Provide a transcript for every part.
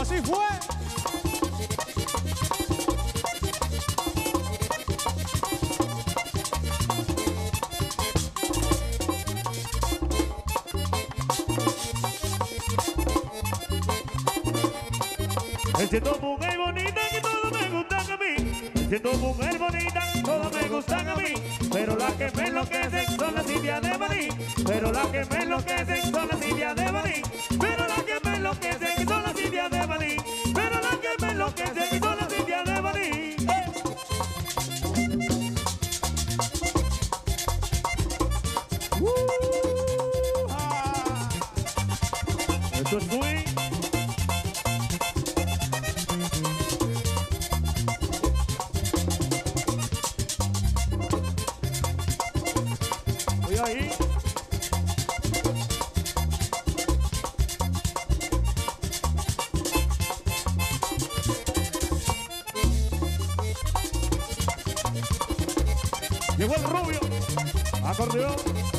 Así fue. Me siento mujer bonita que todo me gusta a mí. Me siento mujer bonita, todo me gusta a mí. Pero las que me enloquecen son las indias de Madrid. Pero las que me enloquecen Muy ahí. Llegó el rubio. Acordeón.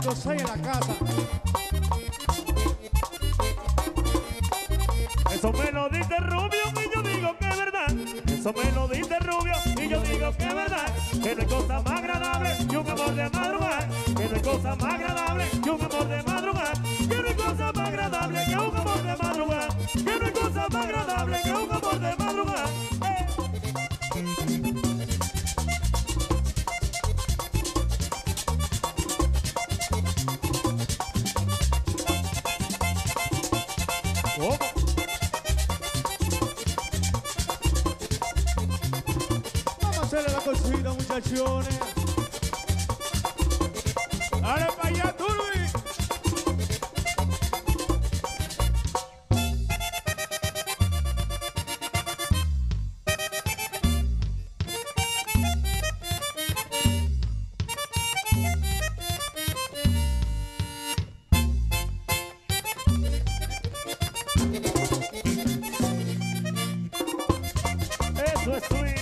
5 6 en la casa. Eso me lo dice Rubio y yo digo que es verdad. Eso me lo dice Rubio y yo digo que es verdad. Que no hay cosa más agradable que un amor de madrugada. Que no hay cosa más agradable que un amor de madrugada. Que no hay cosa Vamos a hacerle la cosita, muchachones. Dale para allá. sua, sua.